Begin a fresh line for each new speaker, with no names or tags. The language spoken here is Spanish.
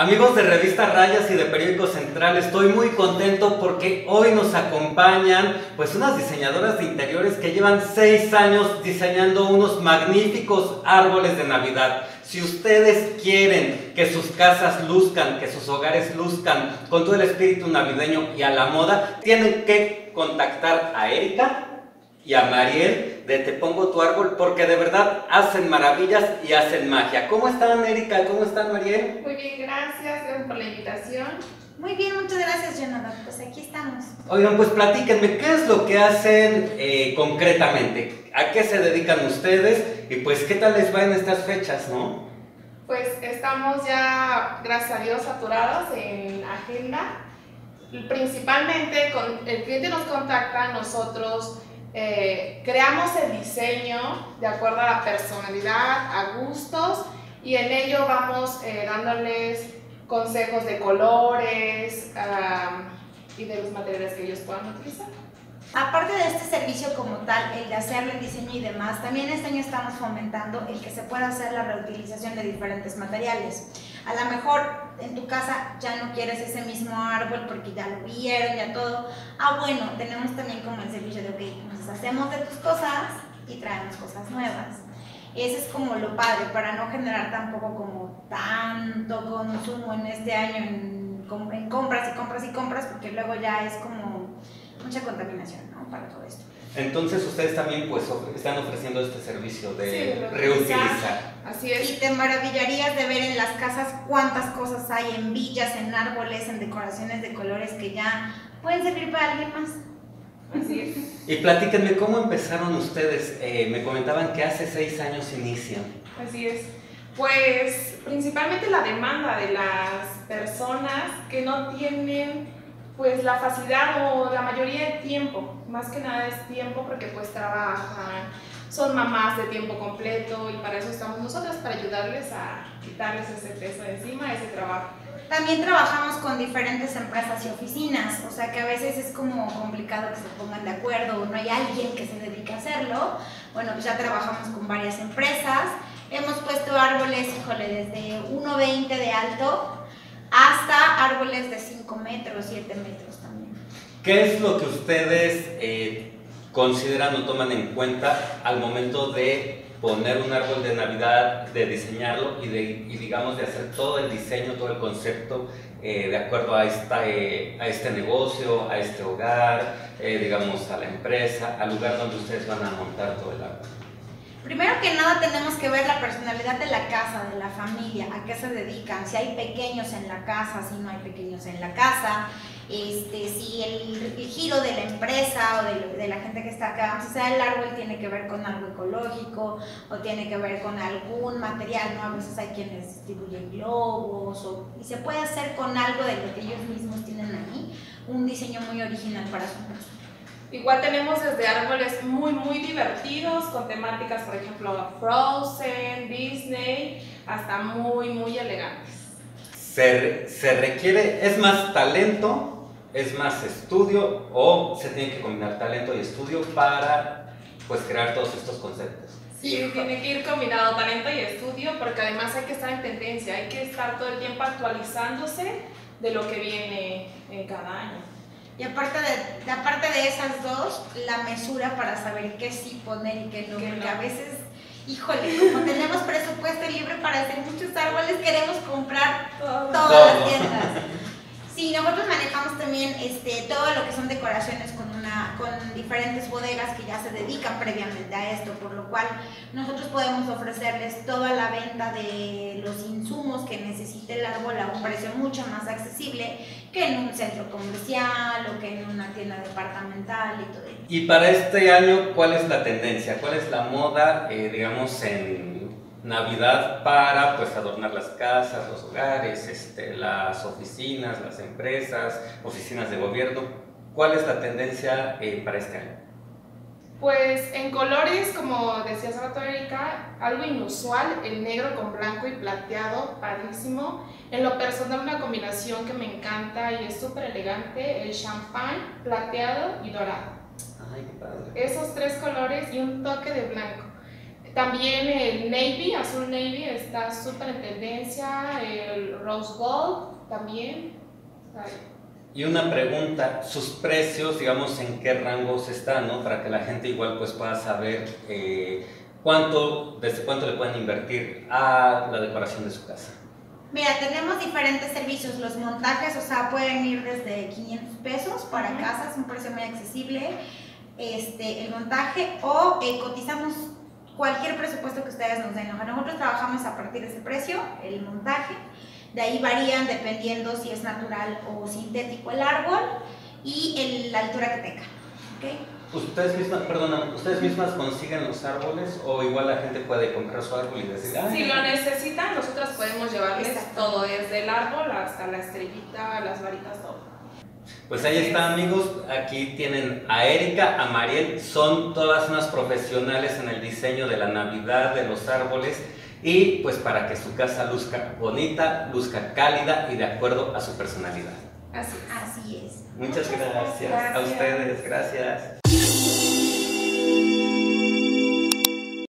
Amigos de Revista Rayas y de Periódico Central, estoy muy contento porque hoy nos acompañan pues unas diseñadoras de interiores que llevan seis años diseñando unos magníficos árboles de Navidad. Si ustedes quieren que sus casas luzcan, que sus hogares luzcan con todo el espíritu navideño y a la moda, tienen que contactar a Erika y a Mariel de Te Pongo Tu Árbol porque de verdad hacen maravillas y hacen magia. ¿Cómo están Erika? ¿Cómo están Mariel?
Muy bien, gracias, gracias por la invitación.
Muy bien, muchas gracias Jonathan. Pues aquí estamos.
Oigan, pues platíquenme, ¿qué es lo que hacen eh, concretamente? ¿A qué se dedican ustedes? Y pues, ¿qué tal les va en estas fechas, no?
Pues estamos ya, gracias a Dios, saturados en agenda. Principalmente, con, el cliente nos contacta, nosotros eh, creamos el diseño de acuerdo a la personalidad, a gustos, y en ello vamos eh, dándoles consejos de colores y de los materiales que ellos puedan utilizar.
Aparte de este servicio como tal, el de hacerle el diseño y demás, también este año estamos fomentando el que se pueda hacer la reutilización de diferentes materiales. A lo mejor en tu casa ya no quieres ese mismo árbol porque ya lo vieron, ya todo. Ah, bueno, tenemos también como el servicio de, ok, nos hacemos de tus cosas y traemos cosas nuevas. Ese es como lo padre, para no generar tampoco como tanto consumo en este año en, en compras y compras y compras, porque luego ya es como mucha contaminación ¿no? Para todo esto.
Entonces ustedes también pues están ofreciendo este servicio de reutilizar.
Así es.
Y te maravillarías de ver en las casas cuántas cosas hay en villas, en árboles, en decoraciones de colores que ya pueden servir para alguien más.
Así es.
Y platíquenme, ¿cómo empezaron ustedes? Eh, me comentaban que hace seis años inician.
Así es. Pues principalmente la demanda de las personas que no tienen pues la facilidad o la mayoría de tiempo, más que nada es tiempo porque pues trabajan, son mamás de tiempo completo y para eso estamos nosotras, para ayudarles a quitarles ese peso de encima, ese trabajo.
También trabajamos con diferentes empresas y oficinas, o sea que a veces es como complicado que se pongan de acuerdo o no hay alguien que se dedique a hacerlo. Bueno, pues ya trabajamos con varias empresas. Hemos puesto árboles, híjole, desde 1,20 de alto árboles de 5 metros, 7 metros también.
¿Qué es lo que ustedes eh, consideran o toman en cuenta al momento de poner un árbol de Navidad, de diseñarlo y, de, y digamos de hacer todo el diseño, todo el concepto eh, de acuerdo a, esta, eh, a este negocio, a este hogar, digamos a la empresa, al lugar donde ustedes van a montar todo el árbol?
Primero que nada tenemos que ver la personalidad de la casa, de la familia, a qué se dedican, si hay pequeños en la casa, si no hay pequeños en la casa, este, si el, giro de la empresa o de, la gente que está acá, o sea, el árbol tiene que ver con algo ecológico o tiene que ver con algún material, ¿no? A veces hay quienes distribuyen globos o, y se puede hacer con algo de lo que ellos mismos tienen ahí, un diseño muy original para su casa.
Igual tenemos desde árboles muy, muy divertidos, con temáticas, por ejemplo, Frozen, Disney, hasta muy, muy elegantes.
Se, se requiere, es más talento, es más estudio, o se tiene que combinar talento y estudio para pues crear todos estos conceptos.
Sí, tiene que ir combinado talento y estudio, porque además hay que estar en tendencia, hay que estar todo el tiempo actualizándose de lo que viene en cada año.
Y aparte de, aparte de esas dos, la mesura para saber qué sí poner y qué no, porque a veces, híjole, como tenemos presupuesto libre para hacer muchos árboles, queremos comprar todas las tiendas. Sí, nosotros manejamos también este, todo lo que son decoraciones con, una, con diferentes bodegas que ya se dedican previamente a esto, por lo cual nosotros podemos ofrecerles toda la venta de los insumos que necesite el árbol a un precio mucho más accesible que en un centro comercial o que en una tienda departamental y todo eso.
Y para este año, ¿cuál es la tendencia? ¿Cuál es la moda, eh, digamos, en Navidad para pues adornar las casas, los hogares, este, las oficinas, las empresas, oficinas de gobierno. ¿Cuál es la tendencia eh, para este año?
Pues en colores, como decía rato Erika, algo inusual, el negro con blanco y plateado, padrísimo. En lo personal una combinación que me encanta y es súper elegante, el champán, plateado y dorado.
Ay, qué padre.
Esos tres colores y un toque de blanco También el navy, azul navy, está súper en tendencia. El rose gold también.
Y una pregunta, sus precios, digamos, en qué rangos están, ¿no? Para que la gente igual pues pueda saber eh, cuánto, desde cuánto le pueden invertir a la decoración de su casa.
Mira, tenemos diferentes servicios. Los montajes, o sea, pueden ir desde 500 pesos para casas, un precio muy accesible. Este, el montaje o eh, cotizamos cualquier presupuesto que ustedes nos den. nosotros trabajamos a partir de ese precio, el montaje. De ahí varían dependiendo si es natural o sintético el árbol y la altura que tenga. ¿okay?
Ustedes mismas, perdona, ustedes mismas consiguen los árboles o igual la gente puede comprar su árbol y decir, ah,
si lo necesitan, nosotros podemos llevarles todo, desde el árbol hasta la estrellita, las varitas, todo.
Pues ahí está amigos, aquí tienen a Erika, a Mariel, son todas unas profesionales en el diseño de la Navidad, de los árboles y pues para que su casa luzca bonita, luzca cálida y de acuerdo a su personalidad.
Así
es. Así es.
Muchas, gracias. A ustedes, gracias.